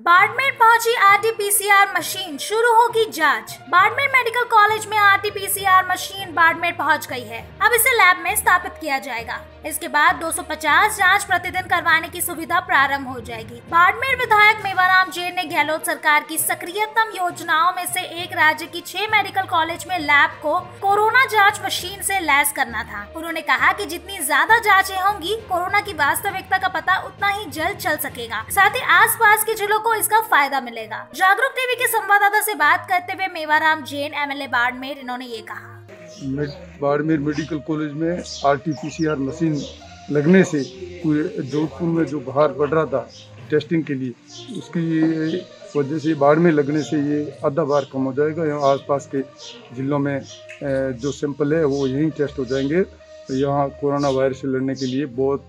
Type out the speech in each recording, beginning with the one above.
बाड़मेर पहुँची RTPCR machine. शुरू होगी जाँच। बाड़मेर मेडिकल कॉलेज में आरटीपीसीआर मशीन बाड़मेर पहुँच गई है। अब इसे लैब में स्थापित किया जाएगा। इसके बाद 250 जाँच प्रतिदिन करवाने की सुविधा प्रारंभ हो जाएगी। बाड़मेर विधायक मेवाराम जैन ने गहलोत सरकार की सक्रियतम योजनाओं में से एक राज्य की छह मेडिकल कॉलेज में लैब को कोरोना जाँच मशीन से लैस करना था। उन्होंने कहा कि जितनी ज़्यादा जांचें होंगी, कोरोना की वास्तविकता का पता उतना ही जल्द चल सकेगा। साथ ही आस के जिलों को इसका फ़ायदा मिलेगा। जागरूक टीवी के संवाददाता से बात करते हुए मेवाराम जैन, एमएलए बाड़मेर, इन्होंने ये कहा। बाड़मेर मेडिकल कॉलेज में आरटीपीसीआर मशीन लगने से पूरे जोधपुर में जो बाहर बढ़ रहा था टेस्टिंग के लिए, उसकी वजह से बाढ़ बाड़मेर लगने से ये आधा बार कम हो जाएगा। यहाँ आसपास के जिलों में जो सैंपल है, वो यहीं टेस्ट हो जाएँगे। यहाँ कोरोना वायरस से लड़ने के लिए बहुत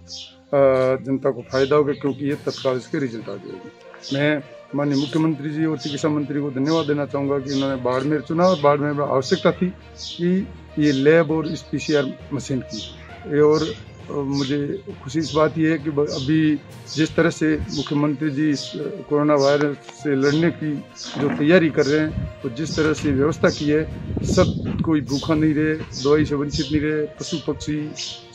जनता को फ़ायदा होगा क्योंकि ये तत्काल इसके रिज़ल्ट आ जाएगी। मैं माननीय मुख्यमंत्री जी और चिकित्सा मंत्री को धन्यवाद देना चाहूँगा कि उन्होंने बाड़मेर चुना और बाड़मेर में आवश्यकता थी कि ये लैब और इस पीसीआर मशीन की। और मुझे खुशी इस बात ये है कि अभी जिस तरह से मुख्यमंत्री जी इस कोरोना वायरस से लड़ने की जो तैयारी कर रहे हैं तो जिस तरह से व्यवस्था की है, सब कोई भूखा नहीं रहे, दवाई से वंचित नहीं रहे, पशु पक्षी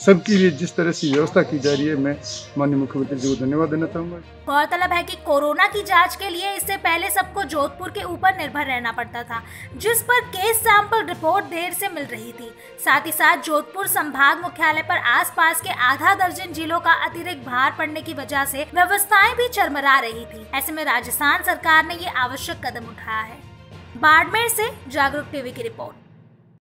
सबके लिए जिस तरह से व्यवस्था की जा रही है, मैं माननीय मुख्यमंत्री जी को धन्यवाद देना चाहूँगा। गौरतलब है कि कोरोना की जाँच के लिए इससे पहले सबको जोधपुर के ऊपर निर्भर रहना पड़ता था, जिस पर केस सैंपल रिपोर्ट देर से मिल रही थी। साथ ही साथ जोधपुर संभाग मुख्यालय पर आसपास के आधा दर्जन जिलों का अतिरिक्त भार पड़ने की वजह से व्यवस्थाएँ भी चरमरा रही थी। ऐसे में राजस्थान सरकार ने ये आवश्यक कदम उठाया है। बाड़मेर से जागरूक टीवी की रिपोर्ट।